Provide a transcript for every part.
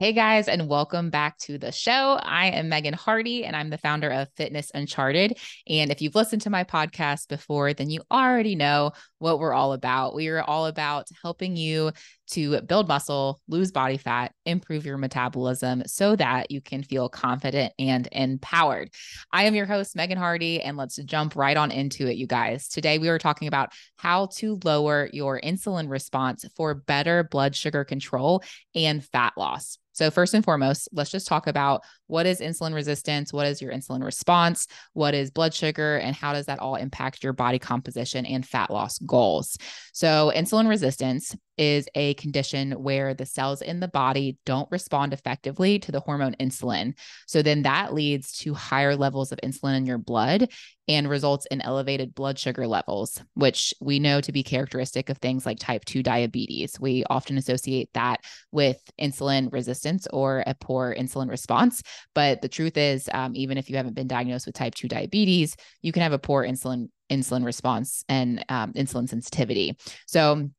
Hey guys, and welcome back to the show. I am Megan Hardy, and I'm the founder of Fitness Uncharted. And if you've listened to my podcast before, then you already know what we're all about. We are all about helping you to build muscle, lose body fat, improve your metabolism so that you can feel confident and empowered. I am your host, Megan Hardy, and let's jump right on into it, you guys. Today, we are talking about how to lower your insulin response for better blood sugar control and fat loss. So, first and foremost, let's just talk about what is insulin resistance, what is your insulin response, what is blood sugar, and how does that all impact your body composition and fat loss goals. So, insulin resistance is a condition where the cells in the body don't respond effectively to the hormone insulin. So, then that leads to higher levels of insulin in your blood and results in elevated blood sugar levels, which we know to be characteristic of things like type 2 diabetes. We often associate that with insulin resistance or a poor insulin response. But the truth is, um, even if you haven't been diagnosed with type 2 diabetes, you can have a poor insulin insulin response and um, insulin sensitivity. So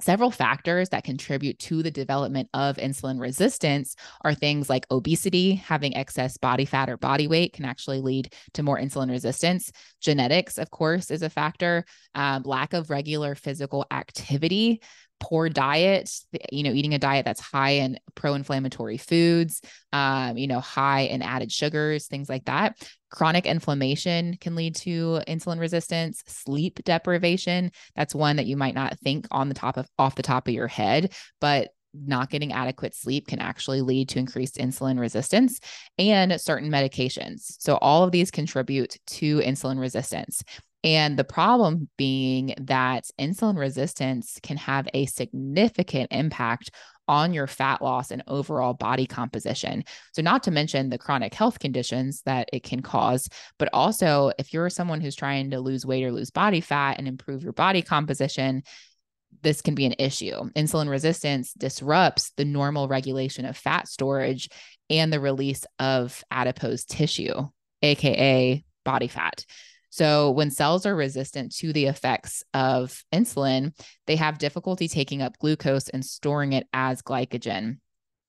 Several factors that contribute to the development of insulin resistance are things like obesity, having excess body fat or body weight can actually lead to more insulin resistance. Genetics, of course, is a factor. Um, lack of regular physical activity, poor diet, you know, eating a diet that's high in pro inflammatory foods, um, you know, high in added sugars, things like that. Chronic inflammation can lead to insulin resistance, sleep deprivation. That's one that you might not think on the top of off the top of your head, but not getting adequate sleep can actually lead to increased insulin resistance and certain medications. So, all of these contribute to insulin resistance. And the problem being that insulin resistance can have a significant impact on your fat loss and overall body composition. So, not to mention the chronic health conditions that it can cause, but also if you're someone who's trying to lose weight or lose body fat and improve your body composition, this can be an issue. Insulin resistance disrupts the normal regulation of fat storage and the release of adipose tissue, AKA body fat. So, when cells are resistant to the effects of insulin, they have difficulty taking up glucose and storing it as glycogen.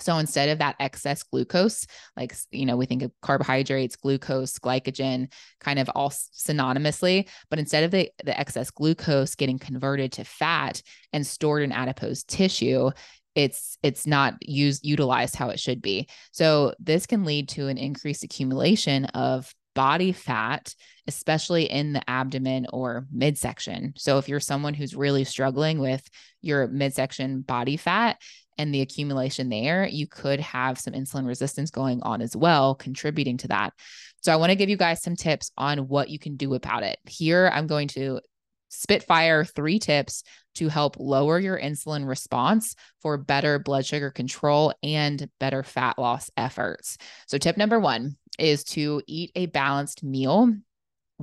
So instead of that excess glucose, like, you know, we think of carbohydrates, glucose, glycogen kind of all synonymously, but instead of the, the excess glucose getting converted to fat and stored in adipose tissue, it's it's not used utilized how it should be. So this can lead to an increased accumulation of body fat, especially in the abdomen or midsection. So, if you're someone who's really struggling with your midsection body fat and the accumulation there, you could have some insulin resistance going on as well, contributing to that. So, I want to give you guys some tips on what you can do about it. Here, I'm going to spitfire three tips to help lower your insulin response for better blood sugar control and better fat loss efforts. So, tip number one is to eat a balanced meal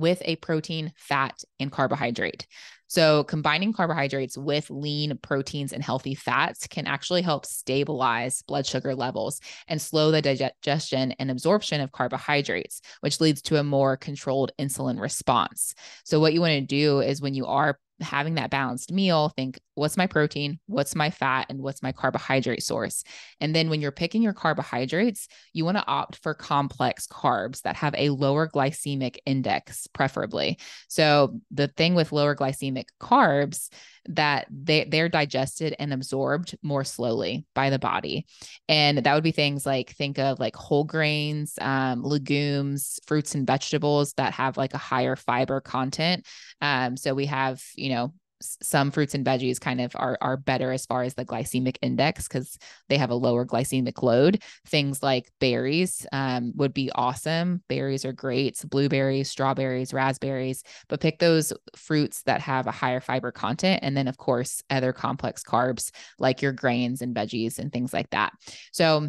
with a protein, fat, and carbohydrate. So, combining carbohydrates with lean proteins and healthy fats can actually help stabilize blood sugar levels and slow the digestion and absorption of carbohydrates, which leads to a more controlled insulin response. So, what you want to do is when you are having that balanced meal, think what's my protein, what's my fat, and what's my carbohydrate source. And then when you're picking your carbohydrates, you want to opt for complex carbs that have a lower glycemic index, preferably. So the thing with lower glycemic carbs that they they're digested and absorbed more slowly by the body. And that would be things like think of like whole grains um, legumes fruits and vegetables that have like a higher fiber content. Um, so we have you know some fruits and veggies kind of are are better as far as the glycemic index because they have a lower glycemic load. Things like berries um, would be awesome. Berries are great. Blueberries, strawberries, raspberries, but pick those fruits that have a higher fiber content, and then of course other complex carbs like your grains and veggies and things like that. So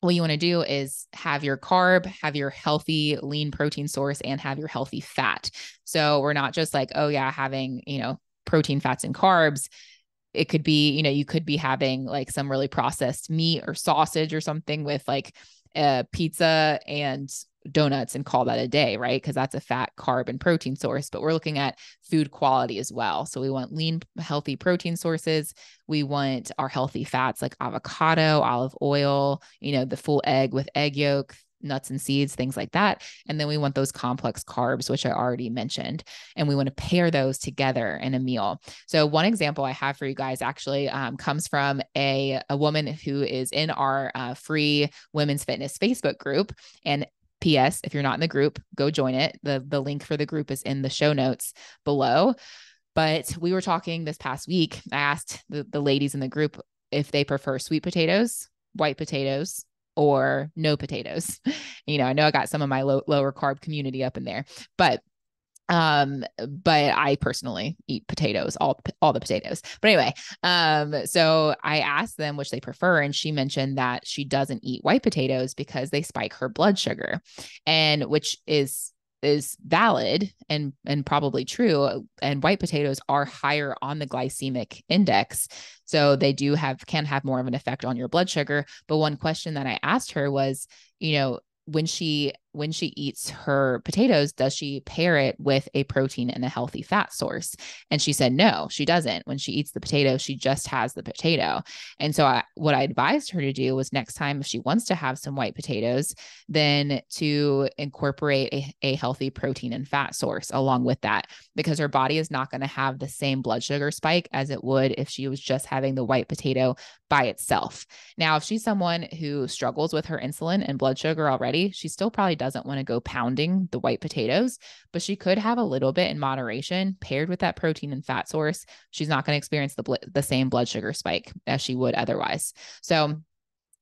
what you want to do is have your carb, have your healthy lean protein source, and have your healthy fat. So we're not just like, oh, yeah, having, you know, protein, fats, and carbs. It could be, you know, you could be having like some really processed meat or sausage or something with like a pizza and donuts and call that a day, right? Because that's a fat, carb, and protein source. But we're looking at food quality as well. So we want lean, healthy protein sources. We want our healthy fats like avocado, olive oil, you know, the full egg with egg yolk, nuts and seeds, things like that. And then we want those complex carbs, which I already mentioned. And we want to pair those together in a meal. So, one example I have for you guys actually um, comes from a, a woman who is in our uh, free women's fitness Facebook group. And PS, if you're not in the group, go join it. The, the link for the group is in the show notes below. But we were talking this past week. I asked the, the ladies in the group if they prefer sweet potatoes, white potatoes, or no potatoes. You know, I know I got some of my low, lower carb community up in there, but um but i personally eat potatoes all all the potatoes but anyway um so i asked them which they prefer and she mentioned that she doesn't eat white potatoes because they spike her blood sugar and which is is valid and and probably true and white potatoes are higher on the glycemic index. So they do have can have more of an effect on your blood sugar. But one question that i asked her was you know when she when she eats her potatoes, does she pair it with a protein and a healthy fat source? And she said, no, she doesn't. When she eats the potato, she just has the potato. And so, I, what I advised her to do was next time, if she wants to have some white potatoes, then to incorporate a, a healthy protein and fat source along with that, because her body is not going to have the same blood sugar spike as it would if she was just having the white potato by itself. Now, if she's someone who struggles with her insulin and blood sugar already, she still probably does doesn't want to go pounding the white potatoes, but she could have a little bit in moderation paired with that protein and fat source. She's not going to experience the bl- the same blood sugar spike as she would otherwise. So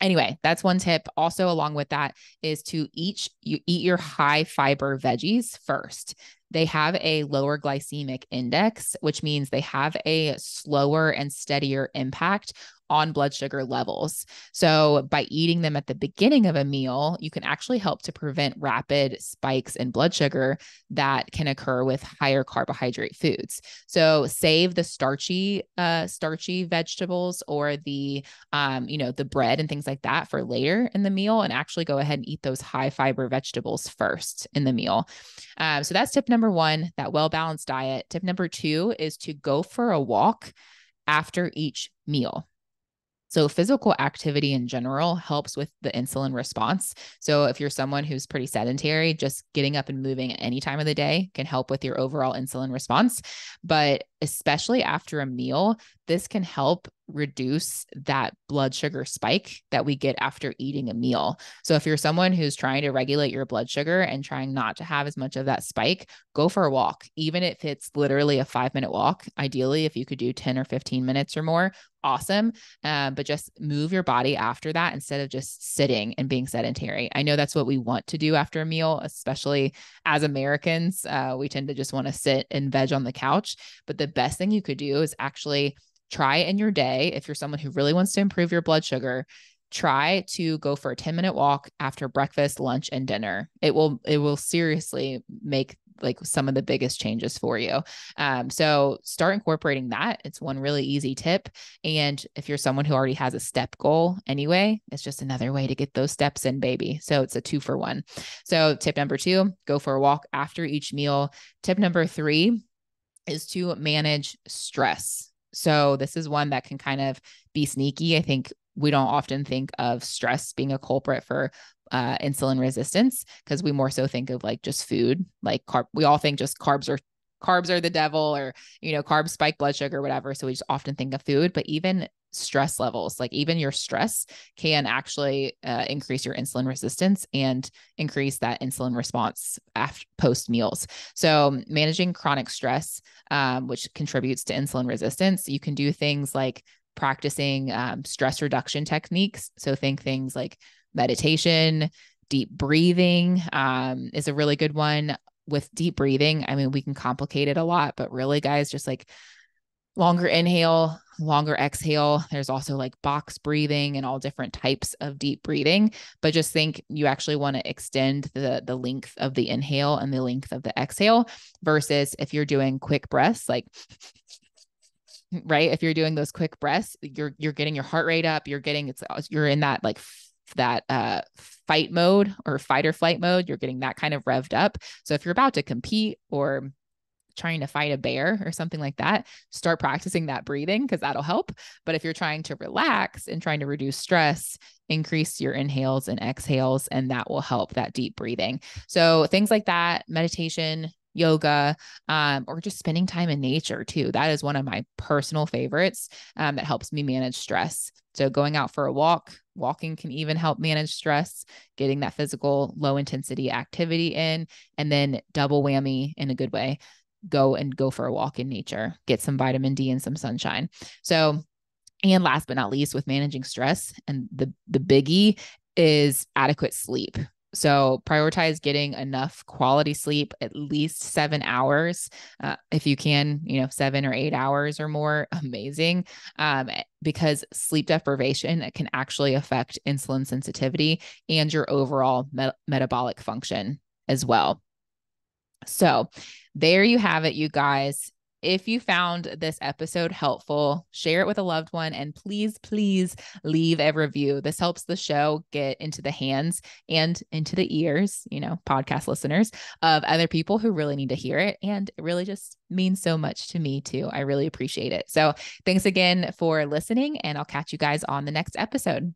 anyway that's one tip also along with that is to each you eat your high fiber veggies first they have a lower glycemic index which means they have a slower and steadier impact on blood sugar levels. So, by eating them at the beginning of a meal, you can actually help to prevent rapid spikes in blood sugar that can occur with higher carbohydrate foods. So, save the starchy, uh, starchy vegetables or the, um, you know, the bread and things like that for later in the meal, and actually go ahead and eat those high fiber vegetables first in the meal. Um, so that's tip number one, that well balanced diet. Tip number two is to go for a walk after each meal. So, physical activity in general helps with the insulin response. So, if you're someone who's pretty sedentary, just getting up and moving at any time of the day can help with your overall insulin response. But especially after a meal, this can help reduce that blood sugar spike that we get after eating a meal. So, if you're someone who's trying to regulate your blood sugar and trying not to have as much of that spike, go for a walk, even if it's literally a five minute walk. Ideally, if you could do 10 or 15 minutes or more, awesome. Um, but just move your body after that instead of just sitting and being sedentary. I know that's what we want to do after a meal, especially as Americans. Uh, we tend to just want to sit and veg on the couch. But the best thing you could do is actually try in your day if you're someone who really wants to improve your blood sugar try to go for a 10 minute walk after breakfast lunch and dinner. It will it will seriously make like some of the biggest changes for you. Um, so start incorporating that. It's one really easy tip. And if you're someone who already has a step goal anyway it's just another way to get those steps in baby. So it's a two for one so tip number two go for a walk after each meal. Tip number three is to manage stress. So this is one that can kind of be sneaky. I think we don't often think of stress being a culprit for uh, insulin resistance because we more so think of like just food, like carb. We all think just carbs are carbs are the devil or you know carbs spike blood sugar whatever so we just often think of food but even stress levels like even your stress can actually uh, increase your insulin resistance and increase that insulin response after post meals. So managing chronic stress um, which contributes to insulin resistance you can do things like practicing um, stress reduction techniques. So think things like meditation deep breathing um, is a really good one. With deep breathing i mean we can complicate it a lot but really guys just like longer inhale, longer exhale. There's also like box breathing and all different types of deep breathing, but just think you actually want to extend the the length of the inhale and the length of the exhale versus if you're doing quick breaths like right? If you're doing those quick breaths, you're you're getting your heart rate up, you're getting it's you're in that like that uh, fight mode or fight or flight mode. You're getting that kind of revved up. So if you're about to compete or trying to fight a bear or something like that, start practicing that breathing because that'll help. But if you're trying to relax and trying to reduce stress, increase your inhales and exhales, and that will help that deep breathing. So things like that, meditation, yoga, um, or just spending time in nature too. That is one of my personal favorites um, that helps me manage stress. So, going out for a walk, walking can even help manage stress, getting that physical low intensity activity in, and then double whammy in a good way go and go for a walk in nature, get some vitamin D and some sunshine. So, and last but not least, with managing stress, and the the biggie is adequate sleep. So prioritize getting enough quality sleep, at least seven hours. Uh, if you can, you know, seven or eight hours or more, amazing. Um, because sleep deprivation can actually affect insulin sensitivity and your overall me- metabolic function as well. So there you have it, you guys. If you found this episode helpful, share it with a loved one and please, please leave a review. This helps the show get into the hands and into the ears, you know, podcast listeners of other people who really need to hear it. And it really just means so much to me too. I really appreciate it. So thanks again for listening, and I'll catch you guys on the next episode.